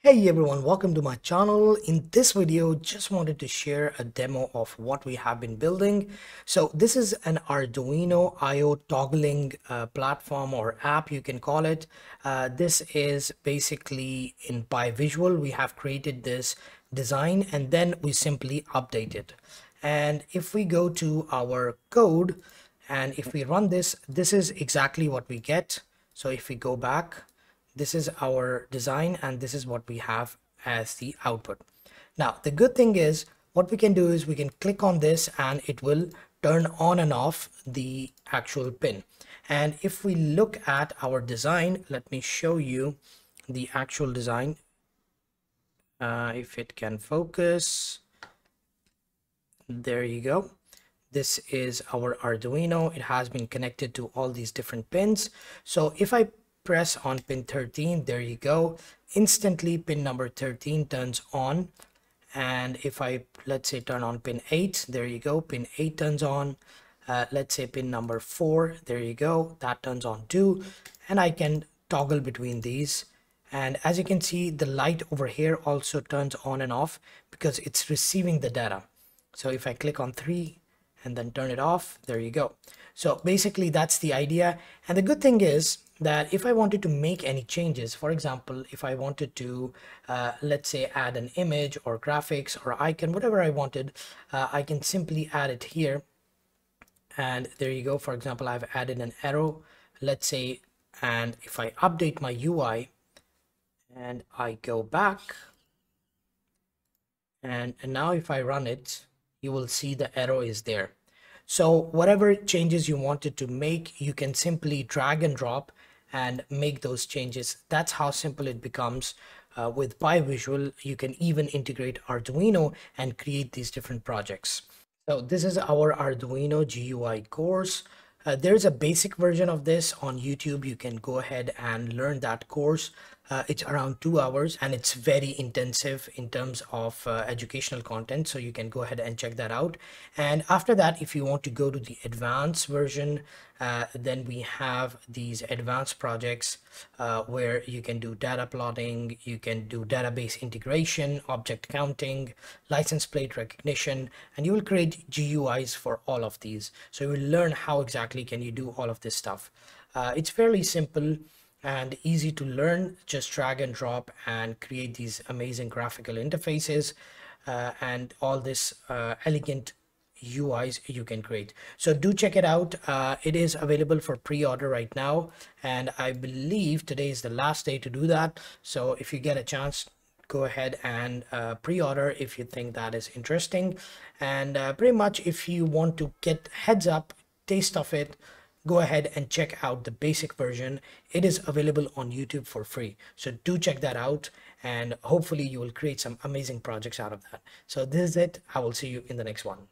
Hey everyone, welcome to my channel. In this video, just wanted to share a demo of what we have been building. So this is an Arduino IO toggling uh, platform or app, you can call it. Uh, this is basically in PyVisual. We have created this design and then we simply update it. And if we go to our code and if we run this, this is exactly what we get. So if we go back, this is our design and this is what we have as the output. Now, the good thing is what we can do is we can click on this and it will turn on and off the actual pin. And if we look at our design, let me show you the actual design. Uh, if it can focus, there you go. This is our Arduino. It has been connected to all these different pins. So if I press on pin 13 there you go. Instantly pin number 13 turns on. And if I let's say turn on pin 8 there you go pin 8 turns on. Uh, let's say pin number 4 there you go that turns on too. And I can toggle between these. And as you can see the light over here also turns on and off because it's receiving the data. So if I click on 3 and then turn it off there you go so basically that's the idea and the good thing is that if I wanted to make any changes, for example, if I wanted to, uh, let's say, add an image or graphics or icon, whatever I wanted, uh, I can simply add it here. And there you go. For example, I've added an arrow, let's say, and if I update my UI and I go back, and, and now if I run it, you will see the arrow is there. So whatever changes you wanted to make, you can simply drag and drop and make those changes. That's how simple it becomes. Uh, with PyVisual, you can even integrate Arduino and create these different projects. So this is our Arduino GUI course. Uh, there's a basic version of this on YouTube. You can go ahead and learn that course. Uh, it's around two hours and it's very intensive in terms of uh, educational content. So you can go ahead and check that out. And after that, if you want to go to the advanced version, uh, then we have these advanced projects uh, where you can do data plotting, you can do database integration, object counting, license plate recognition, and you will create GUIs for all of these. So you will learn how exactly can you do all of this stuff. Uh, it's fairly simple and easy to learn just drag and drop and create these amazing graphical interfaces uh, and all this uh, elegant UIs you can create so do check it out uh, it is available for pre-order right now and I believe today is the last day to do that so if you get a chance go ahead and uh, pre-order if you think that is interesting and uh, pretty much if you want to get heads up taste of it go ahead and check out the basic version. It is available on YouTube for free. So do check that out and hopefully you will create some amazing projects out of that. So this is it. I will see you in the next one.